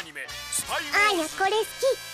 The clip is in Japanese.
アニメスパイあーやこれ好き。